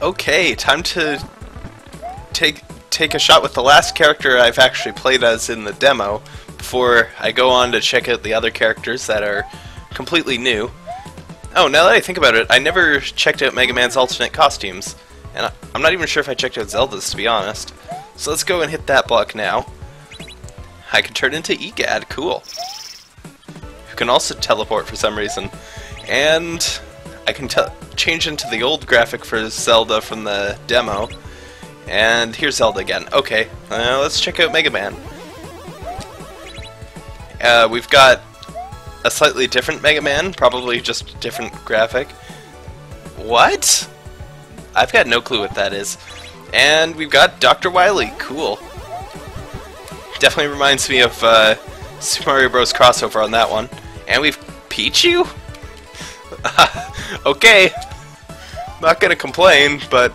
Okay, time to take take a shot with the last character I've actually played as in the demo before I go on to check out the other characters that are completely new. Oh, now that I think about it, I never checked out Mega Man's alternate costumes, and I, I'm not even sure if I checked out Zelda's to be honest. So let's go and hit that block now. I can turn into Egad, cool. Who can also teleport for some reason. And I can change into the old graphic for Zelda from the demo. And here's Zelda again. Okay, uh, let's check out Mega Man. Uh, we've got a slightly different Mega Man, probably just different graphic. What? I've got no clue what that is. And we've got Dr. Wily, cool. Definitely reminds me of uh, Super Mario Bros. crossover on that one. And we've Pichu? okay. Not gonna complain, but...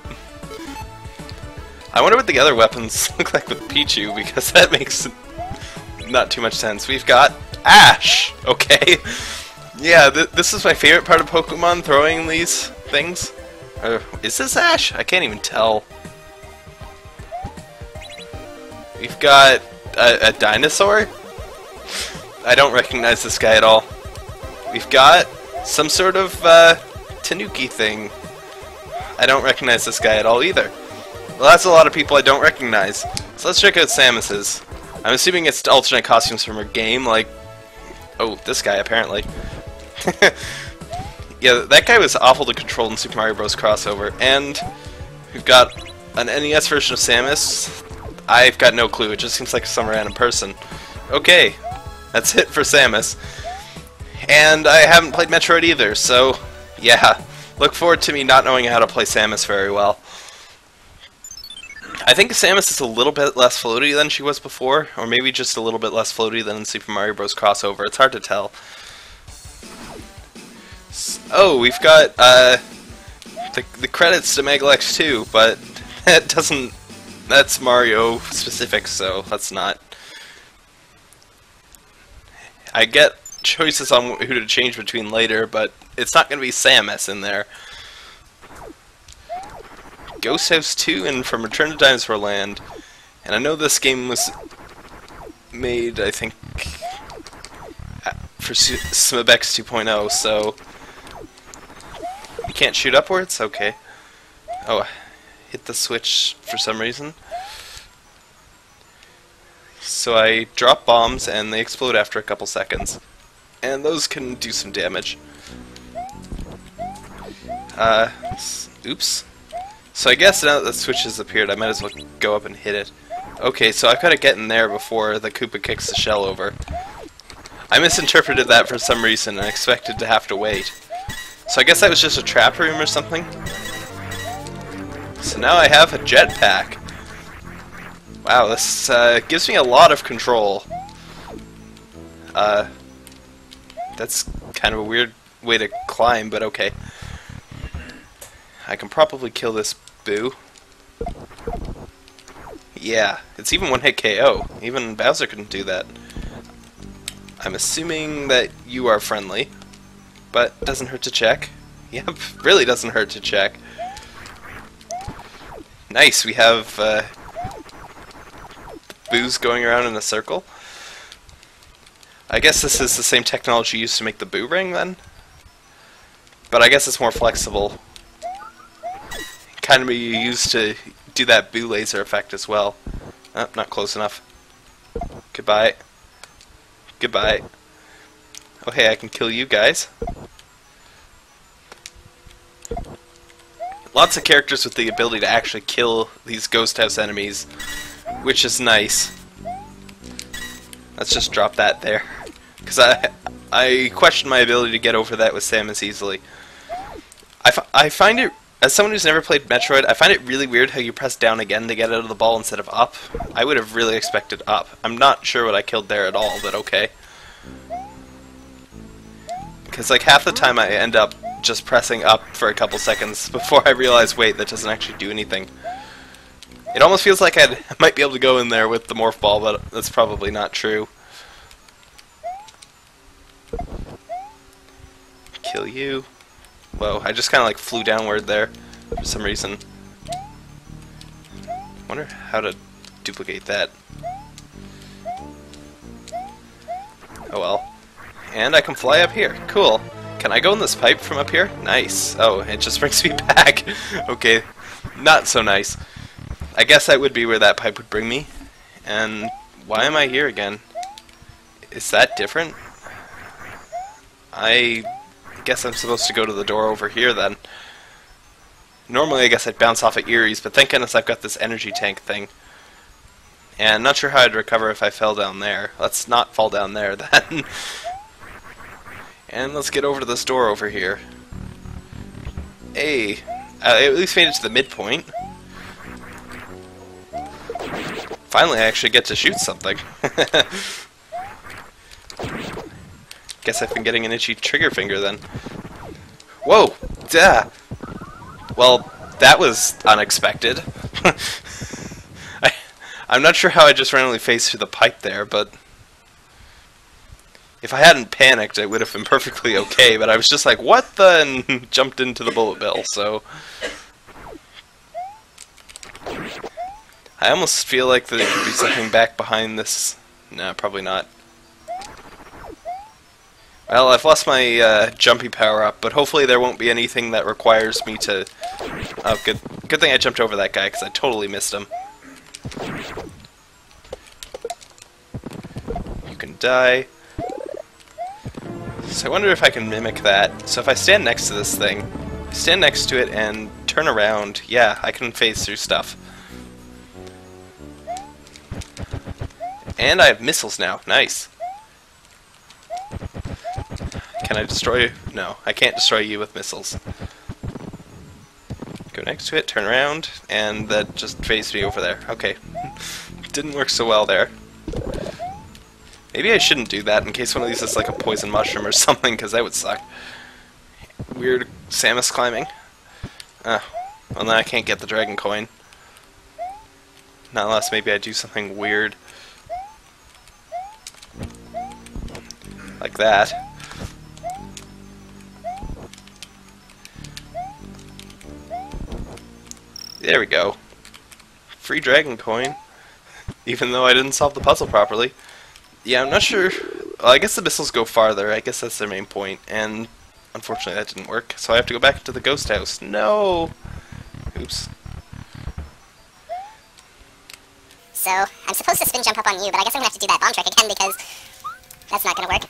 I wonder what the other weapons look like with Pichu, because that makes not too much sense. We've got Ash! Okay. Yeah, th this is my favorite part of Pokemon, throwing these things. Uh, is this Ash? I can't even tell. We've got a, a dinosaur? I don't recognize this guy at all. We've got some sort of uh, Tanuki thing. I don't recognize this guy at all either. Well, that's a lot of people I don't recognize. So let's check out Samus's. I'm assuming it's alternate costumes from her game, like... Oh, this guy, apparently. yeah, that guy was awful to control in Super Mario Bros. crossover. And we've got an NES version of Samus. I've got no clue. It just seems like some random person. Okay, that's it for Samus. And I haven't played Metroid either, so yeah, look forward to me not knowing how to play Samus very well. I think Samus is a little bit less floaty than she was before, or maybe just a little bit less floaty than in Super Mario Bros. Crossover. It's hard to tell. Oh, we've got uh, the, the credits to Megalex 2, but that doesn't... That's Mario specific, so let's not. I get choices on who to change between later, but it's not going to be Samus in there. Ghost House 2 and from Return to Dinosaur Land. And I know this game was made, I think, for SMBX 2.0, so... You can't shoot upwards? Okay. Oh, hit the switch for some reason. So I drop bombs and they explode after a couple seconds. And those can do some damage. Uh, oops. So I guess now that the switch has appeared, I might as well go up and hit it. Okay, so I've got to get in there before the Koopa kicks the shell over. I misinterpreted that for some reason and expected to have to wait. So I guess that was just a trap room or something? So now I have a jetpack. Wow, this uh, gives me a lot of control. Uh, that's kind of a weird way to climb, but okay. I can probably kill this boo. Yeah, it's even one hit KO. Even Bowser couldn't do that. I'm assuming that you are friendly, but doesn't hurt to check. Yep, really doesn't hurt to check. Nice, we have uh, boos going around in a circle. I guess this is the same technology used to make the boo ring then? But I guess it's more flexible kind of be used to do that boo laser effect as well. Oh, not close enough. Goodbye. Goodbye. Oh hey, I can kill you guys. Lots of characters with the ability to actually kill these ghost house enemies, which is nice. Let's just drop that there. Because I, I question my ability to get over that with Samus easily. I, I find it as someone who's never played Metroid, I find it really weird how you press down again to get out of the ball instead of up. I would have really expected up. I'm not sure what I killed there at all, but okay. Because like half the time I end up just pressing up for a couple seconds before I realize, wait, that doesn't actually do anything. It almost feels like I might be able to go in there with the morph ball, but that's probably not true. Kill you. Whoa, I just kind of like flew downward there for some reason. wonder how to duplicate that. Oh well. And I can fly up here. Cool. Can I go in this pipe from up here? Nice. Oh, it just brings me back. okay. Not so nice. I guess that would be where that pipe would bring me. And why am I here again? Is that different? I guess I'm supposed to go to the door over here then. Normally I guess I'd bounce off of Eeries, but thank goodness I've got this energy tank thing. And not sure how I'd recover if I fell down there. Let's not fall down there then. and let's get over to this door over here. Hey, uh, I at least made it to the midpoint. Finally, I actually get to shoot something. Guess I've been getting an itchy trigger finger then. Whoa! Duh! Well, that was unexpected. I, I'm not sure how I just randomly faced through the pipe there, but... If I hadn't panicked, it would have been perfectly okay, but I was just like, what the... and jumped into the bullet bill, so... I almost feel like there could be something back behind this. No, probably not. Well, I've lost my uh, jumpy power up, but hopefully there won't be anything that requires me to... Oh, good, good thing I jumped over that guy, because I totally missed him. You can die. So I wonder if I can mimic that. So if I stand next to this thing, stand next to it and turn around, yeah, I can phase through stuff. And I have missiles now. Nice. Can I destroy... You? No, I can't destroy you with missiles. Go next to it, turn around, and that just phased me over there. Okay. Didn't work so well there. Maybe I shouldn't do that in case one of these is like a poison mushroom or something, because that would suck. Weird Samus climbing. Ah, well then I can't get the dragon coin. Not unless maybe I do something weird. Like that. There we go. Free dragon coin. Even though I didn't solve the puzzle properly. Yeah, I'm not sure. Well, I guess the missiles go farther. I guess that's their main point. And unfortunately that didn't work. So I have to go back to the ghost house. No! Oops. So, I'm supposed to spin jump up on you, but I guess I'm gonna have to do that bomb trick again because that's not gonna work.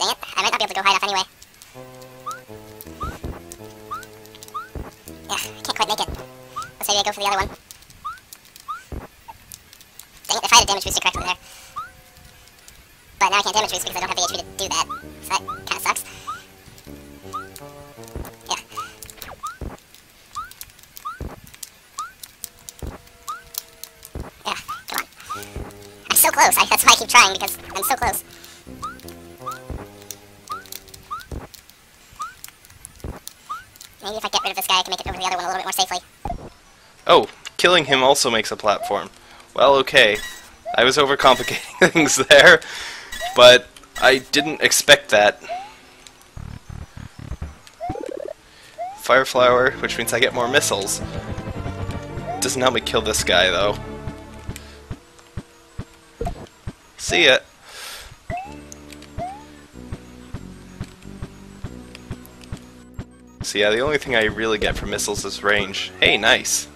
Dang it, I might not be able to go high enough anyway. I go for the other one. Dang it, if I had a damage booster correctly there. But now I can't damage boost because I don't have the HP to do that. So that kinda sucks. Yeah. Yeah, come on. I'm so close. I, that's why I keep trying because I'm so close. Killing him also makes a platform. Well, okay. I was overcomplicating things there, but I didn't expect that. Fire flower, which means I get more missiles. Doesn't help me kill this guy, though. See ya. So yeah, the only thing I really get from missiles is range. Hey, nice.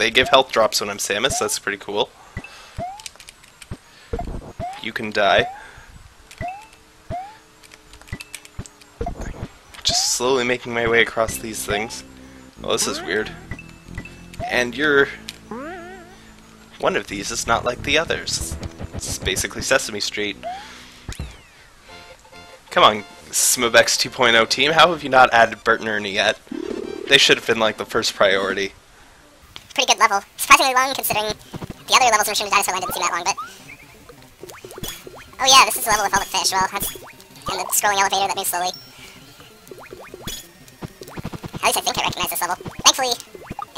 They give health drops when I'm Samus, that's pretty cool. You can die. Just slowly making my way across these things. Oh, this is weird. And you're... One of these is not like the others. It's basically Sesame Street. Come on, Smobex 2.0 team, how have you not added Bert and Ernie yet? They should have been like the first priority. Pretty good level. Surprisingly long considering the other levels in Return to Dinosaur Land didn't seem that long, but... Oh yeah, this is the level with all the fish. Well, that's... And the scrolling elevator that moves slowly. At least I think I recognize this level. Thankfully...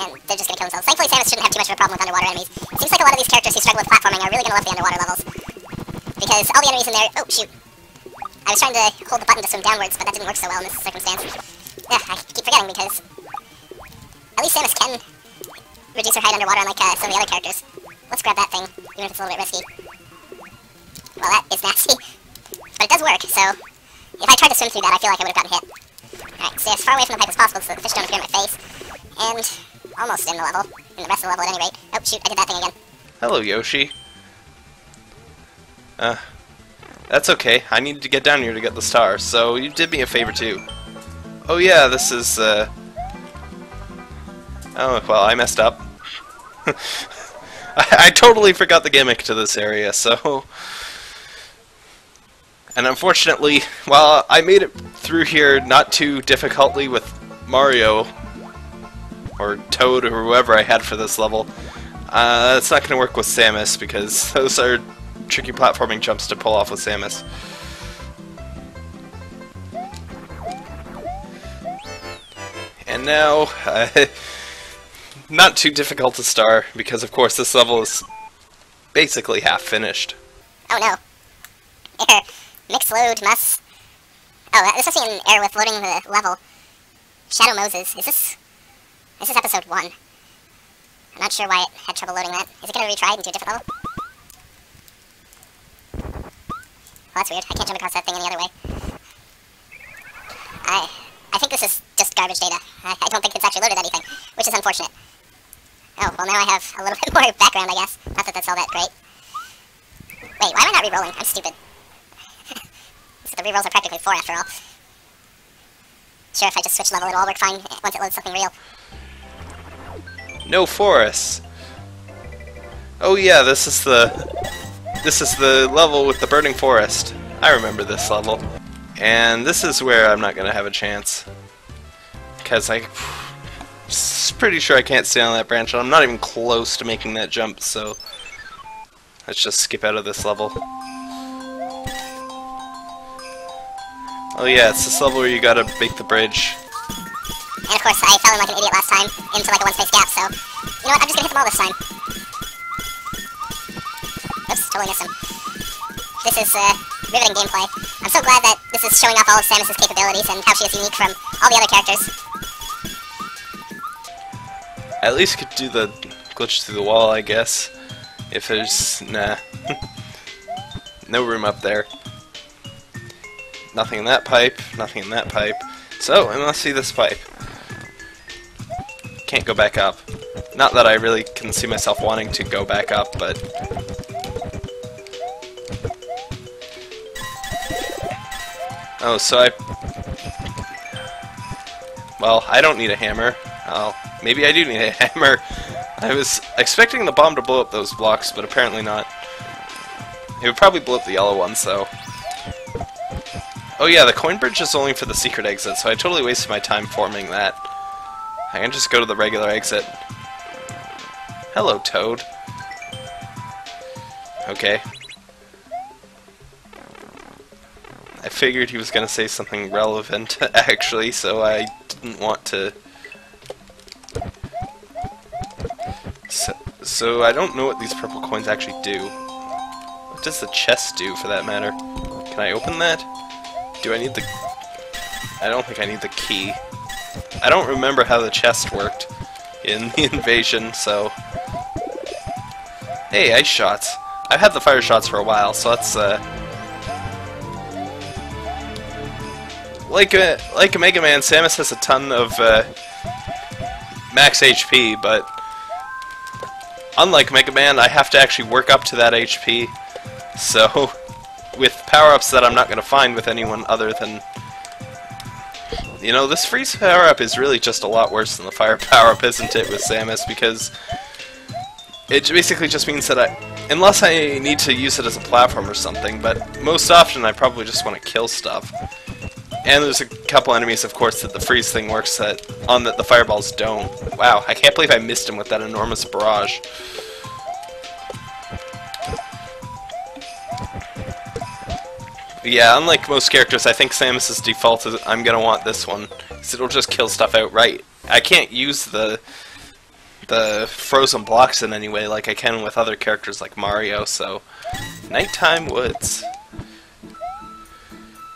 And they're just gonna kill themselves. Thankfully, Samus shouldn't have too much of a problem with underwater enemies. Seems like a lot of these characters who struggle with platforming are really gonna love the underwater levels. Because all the enemies in there... Oh, shoot. I was trying to hold the button to swim downwards, but that didn't work so well in this circumstance. Yeah, I keep forgetting because... At least Samus can use her height underwater unlike uh, some of the other characters. Let's grab that thing, even if it's a little bit risky. Well, that is nasty. But it does work, so if I tried to swim through that, I feel like I would have gotten hit. Alright, stay as far away from the pipe as possible so that the fish don't appear in my face. And almost in the level. In the rest of the level at any rate. Oh, shoot, I did that thing again. Hello, Yoshi. Uh, that's okay. I needed to get down here to get the star, so you did me a favor too. Oh yeah, this is, uh... Oh, well, I messed up. I, I totally forgot the gimmick to this area, so... And unfortunately, while I made it through here not too difficultly with Mario, or Toad, or whoever I had for this level, uh, it's not going to work with Samus, because those are tricky platforming jumps to pull off with Samus. And now, uh, not too difficult to start, because of course this level is basically half finished. Oh no. Error. Mix load must... Oh, this must be an error with loading the level. Shadow Moses. Is this... This is episode 1. I'm not sure why it had trouble loading that. Is it to retry into a different level? Well, that's weird. I can't jump across that thing any other way. I... I think this is just garbage data. I, I don't think it's actually loaded anything, which is unfortunate. Oh, well now I have a little bit more background, I guess. Not that that's all that great. Wait, why am I not re-rolling? I'm stupid. so the re-rolls are practically four after all. Sure, if I just switch level, it'll all work fine once it loads something real. No forests. Oh yeah, this is the this is the level with the burning forest. I remember this level. And this is where I'm not gonna have a chance. Because I'm pretty sure I can't stay on that branch, and I'm not even close to making that jump, so let's just skip out of this level. Oh yeah, it's this level where you gotta make the bridge. And of course, I fell in like an idiot last time into like a one-space gap, so... You know what, I'm just gonna hit them all this time. Oops, totally missed him. This is, uh, riveting gameplay. I'm so glad that this is showing off all of Samus's capabilities and how she is unique from all the other characters. At least could do the glitch through the wall, I guess. If there's... nah. no room up there. Nothing in that pipe, nothing in that pipe. So, I must see this pipe. Can't go back up. Not that I really can see myself wanting to go back up, but... Oh, so I... Well, I don't need a hammer. Oh, maybe I do need a hammer. I was expecting the bomb to blow up those blocks, but apparently not. It would probably blow up the yellow ones, though. Oh yeah, the coin bridge is only for the secret exit, so I totally wasted my time forming that. I can just go to the regular exit. Hello, Toad. Okay. I figured he was going to say something relevant, actually, so I didn't want to... So, I don't know what these purple coins actually do. What does the chest do, for that matter? Can I open that? Do I need the... I don't think I need the key. I don't remember how the chest worked in the invasion, so... Hey, ice shots. I've had the fire shots for a while, so let's, uh... Like a, like Mega Man, Samus has a ton of, uh, max HP, but... Unlike Mega Man, I have to actually work up to that HP, so... With power-ups that I'm not going to find with anyone other than you know, this freeze power-up is really just a lot worse than the fire power-up, isn't it, with Samus, because it basically just means that I, unless I need to use it as a platform or something, but most often I probably just want to kill stuff. And there's a couple enemies, of course, that the freeze thing works that on that the fireballs don't. Wow, I can't believe I missed him with that enormous barrage. Yeah, unlike most characters, I think Samus's default is I'm gonna want this one, because it'll just kill stuff outright. I can't use the the frozen blocks in any way like I can with other characters like Mario, so... Nighttime Woods.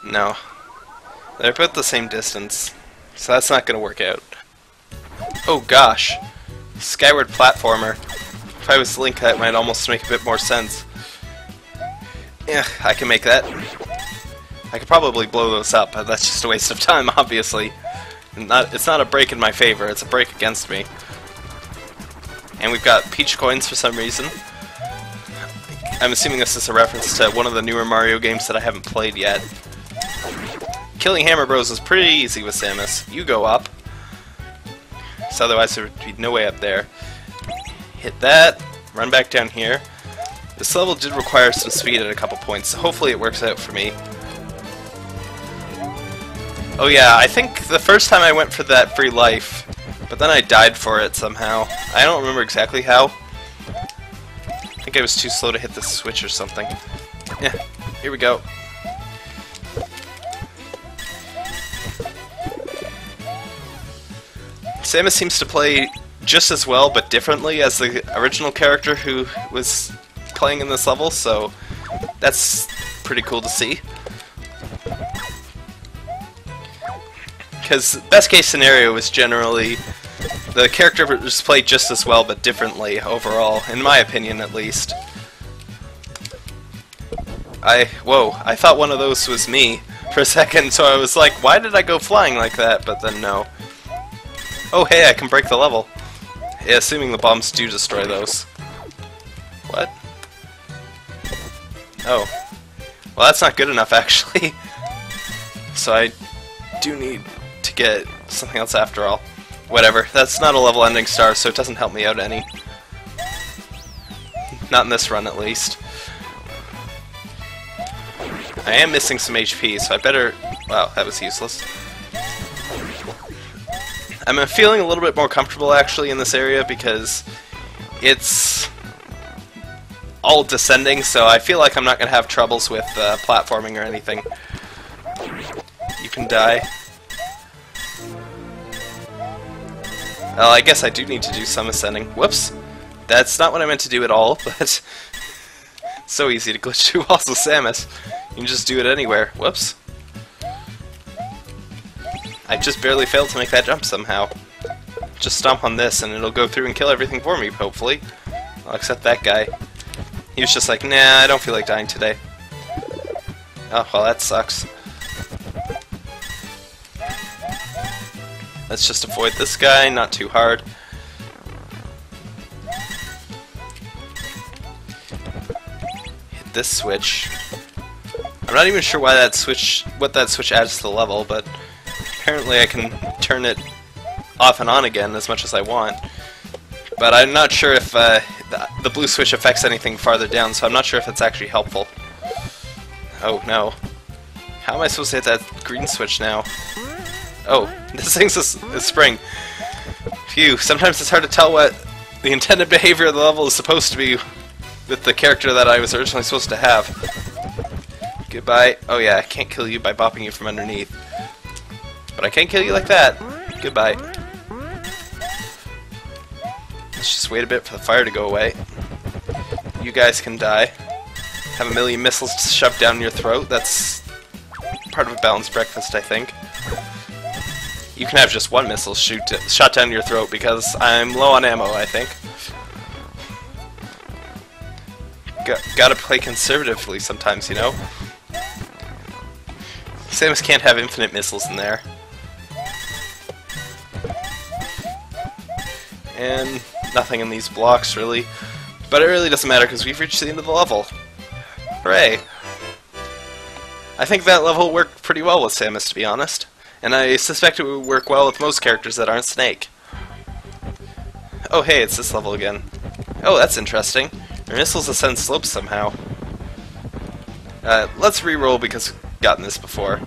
No. They're about the same distance, so that's not gonna work out. Oh gosh. Skyward platformer. If I was Link, that might almost make a bit more sense. Yeah, I can make that. I could probably blow those up, but that's just a waste of time, obviously. Not, it's not a break in my favor, it's a break against me. And we've got Peach coins for some reason. I'm assuming this is a reference to one of the newer Mario games that I haven't played yet. Killing Hammer Bros is pretty easy with Samus. You go up. So otherwise there would be no way up there. Hit that, run back down here. This level did require some speed at a couple points, so hopefully it works out for me. Oh yeah, I think the first time I went for that free life, but then I died for it somehow. I don't remember exactly how. I think I was too slow to hit the switch or something. Yeah, here we go. Samus seems to play just as well, but differently as the original character who was playing in this level, so that's pretty cool to see. Because best case scenario is generally the character was played just as well, but differently overall, in my opinion at least. I, whoa, I thought one of those was me for a second, so I was like, why did I go flying like that? But then no. Oh hey, I can break the level. Yeah, assuming the bombs do destroy those. What? Oh. Well, that's not good enough, actually. so I do need to get something else after all. Whatever, that's not a level ending star, so it doesn't help me out any. Not in this run, at least. I am missing some HP, so I better... Wow, that was useless. I'm feeling a little bit more comfortable actually in this area because it's all descending, so I feel like I'm not going to have troubles with uh, platforming or anything. You can die. Well, I guess I do need to do some ascending. Whoops! That's not what I meant to do at all, but... so easy to glitch through walls with Samus. You can just do it anywhere. Whoops. I just barely failed to make that jump somehow. Just stomp on this and it'll go through and kill everything for me, hopefully. Accept that guy. He was just like, nah, I don't feel like dying today. Oh, well, that sucks. Let's just avoid this guy, not too hard. Hit this switch. I'm not even sure why that switch, what that switch adds to the level, but apparently I can turn it off and on again as much as I want. But I'm not sure if uh, the, the, blue switch affects anything farther down, so I'm not sure if it's actually helpful. Oh, no. How am I supposed to hit that green switch now? Oh, this thing's a, a spring. Phew, sometimes it's hard to tell what the intended behavior of the level is supposed to be with the character that I was originally supposed to have. Goodbye. Oh yeah, I can't kill you by bopping you from underneath. But I can't kill you like that. Goodbye. Let's just wait a bit for the fire to go away. You guys can die. Have a million missiles shoved down your throat. That's part of a balanced breakfast, I think. You can have just one missile shoot shot down your throat because I'm low on ammo, I think. Got, gotta play conservatively sometimes, you know? Samus can't have infinite missiles in there. And nothing in these blocks really. But it really doesn't matter because we've reached the end of the level. Hooray! I think that level worked pretty well with Samus, to be honest. And I suspect it would work well with most characters that aren't Snake. Oh hey, it's this level again. Oh, that's interesting. Your missiles ascend slopes somehow. Uh, let's re-roll because we've gotten this before.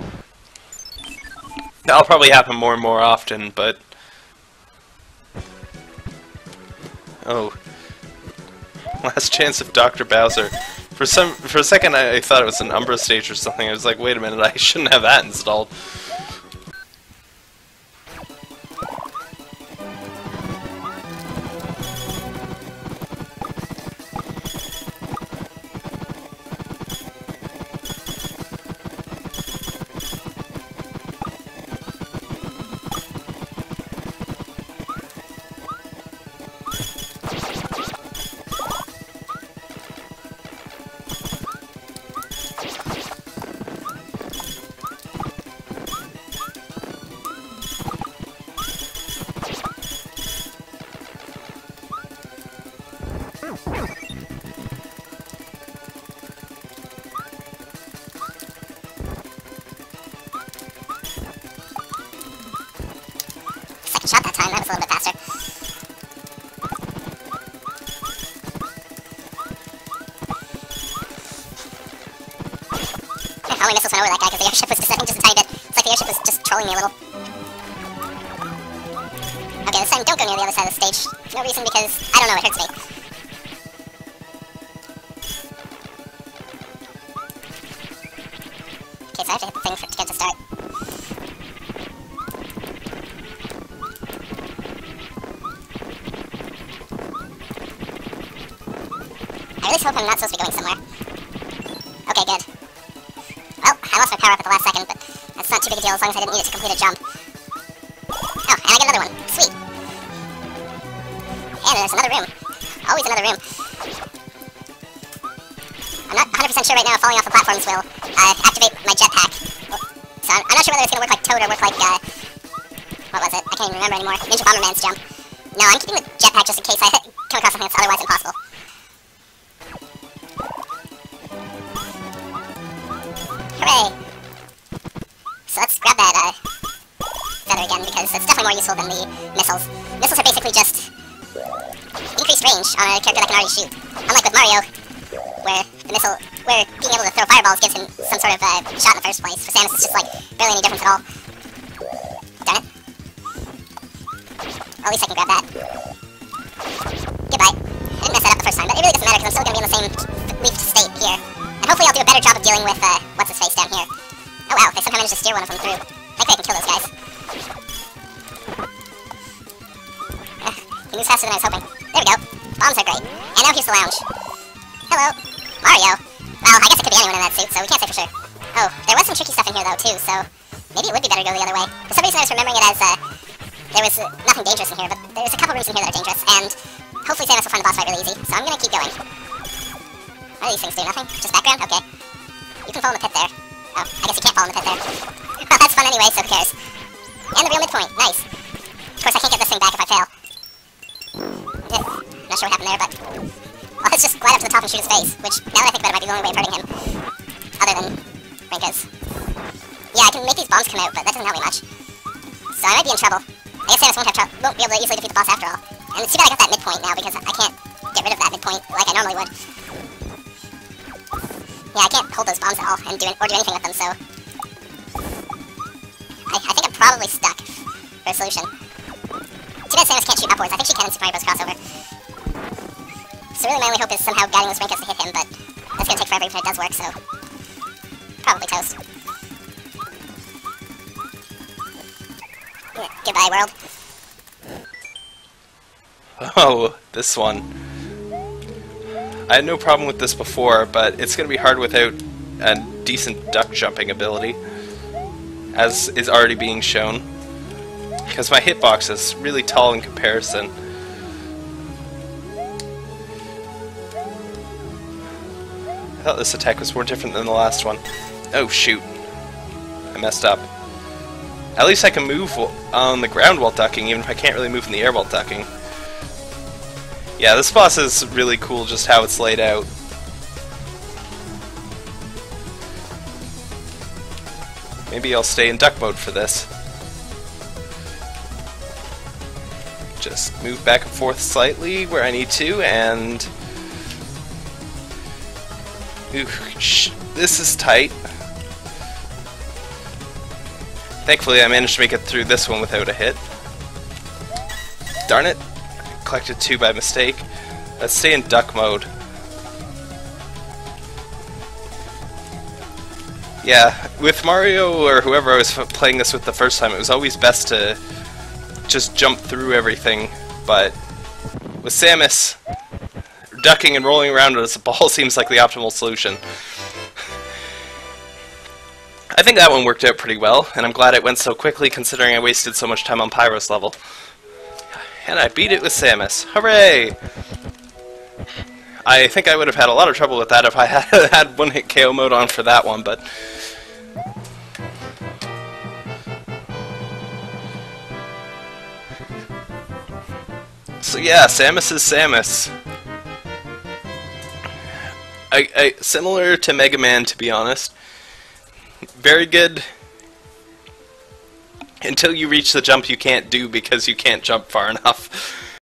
That'll probably happen more and more often, but Oh. Last chance of Dr. Bowser. For some, for a second, I, I thought it was an Umbra stage or something. I was like, wait a minute, I shouldn't have that installed. The airship was descending just a tiny bit. It's like the airship was just trolling me a little. Okay, this time don't go near the other side of the stage. For No reason because, I don't know, it hurts me. Okay, so I have to hit the thing for, to get to start. I really hope I'm not supposed to be going as long as I didn't need it to complete a jump. Oh, and I get another one. Sweet. And there's another room. Always another room. I'm not 100% sure right now if falling off the platforms will uh, activate my jetpack. So I'm, I'm not sure whether it's going to work like Toad or work like, uh, what was it? I can't even remember anymore. Ninja Bomberman's jump. No, I'm keeping the jetpack than the missiles. Missiles are basically just increased range on a character that can already shoot. Unlike with Mario, where the missile, where being able to throw fireballs gives him some sort of uh, shot in the first place. For Samus, it's just like barely any difference at all. Darn it. Well, at least I can grab that. Goodbye. I didn't mess that up the first time, but it really doesn't matter because I'm still going to be in the same leafed state here. And hopefully I'll do a better job of dealing with, uh, what's-his-face down here. Oh wow, they somehow managed to steer one of them through. He moves faster than I was hoping. There we go. Bombs are great. And now here's the lounge. Hello. Mario. Well, I guess it could be anyone in that suit, so we can't say for sure. Oh, there was some tricky stuff in here though, too, so maybe it would be better to go the other way. For some reason I was remembering it as, uh, there was uh, nothing dangerous in here, but there's a couple rooms in here that are dangerous, and hopefully Samus will find the boss fight really easy, so I'm gonna keep going. What do these things do? Nothing? Just background? Okay. You can fall in the pit there. Oh, I guess you can't fall in the pit there. well, that's fun anyway, so who cares? And the real midpoint. Nice. Of course, I can't get this thing back if I fail. Eh, not sure what happened there, but... Well, let's just glide up to the top and shoot his face, which, now that I think about it, might be the only way of hurting him. Other than... Rinkas. Yeah, I can make these bombs come out, but that doesn't help me much. So I might be in trouble. I guess Samus won't have trouble. Won't be able to easily defeat the boss after all. And it's too bad I got that midpoint now, because I can't get rid of that midpoint like I normally would. Yeah, I can't hold those bombs at all and do or do anything with them, so... I, I think I'm probably stuck for a solution. Too bad Samus can't shoot upwards. I think she can in Super Mario Bros. crossover. So really my only hope is somehow guiding those Rinkas to hit him, but that's gonna take forever if it does work, so... Probably toast. Goodbye, world. Oh, this one. I had no problem with this before, but it's going to be hard without a decent duck jumping ability, as is already being shown. Because my hitbox is really tall in comparison. I thought this attack was more different than the last one. Oh shoot. I messed up. At least I can move on the ground while ducking, even if I can't really move in the air while ducking. Yeah, this boss is really cool just how it's laid out. Maybe I'll stay in duck mode for this. Just move back and forth slightly where I need to, and... Ooh, this is tight. Thankfully I managed to make it through this one without a hit. Darn it collected two by mistake. Let's stay in duck mode. Yeah, with Mario or whoever I was playing this with the first time, it was always best to just jump through everything, but with Samus, ducking and rolling around as a ball seems like the optimal solution. I think that one worked out pretty well, and I'm glad it went so quickly considering I wasted so much time on Pyro's level. And I beat it with Samus. Hooray! I think I would have had a lot of trouble with that if I had had one-hit KO mode on for that one, but... So yeah, Samus is Samus. I, I, similar to Mega Man, to be honest. Very good until you reach the jump you can't do because you can't jump far enough.